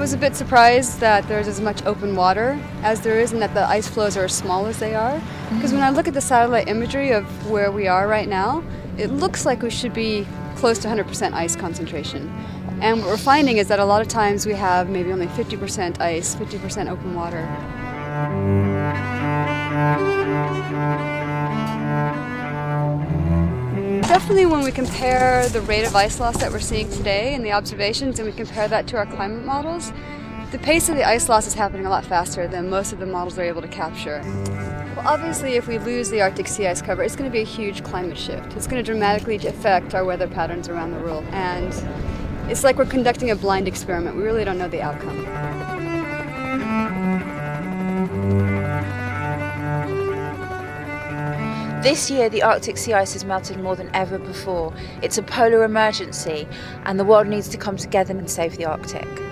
was a bit surprised that there's as much open water as there is and that the ice floes are as small as they are. Because when I look at the satellite imagery of where we are right now, it looks like we should be close to 100% ice concentration. And what we're finding is that a lot of times we have maybe only 50% ice, 50% open water. Definitely when we compare the rate of ice loss that we're seeing today in the observations and we compare that to our climate models, the pace of the ice loss is happening a lot faster than most of the models are able to capture. Well, obviously, if we lose the Arctic sea ice cover, it's going to be a huge climate shift. It's going to dramatically affect our weather patterns around the world. And it's like we're conducting a blind experiment. We really don't know the outcome. This year, the Arctic sea ice has melted more than ever before. It's a polar emergency, and the world needs to come together and save the Arctic.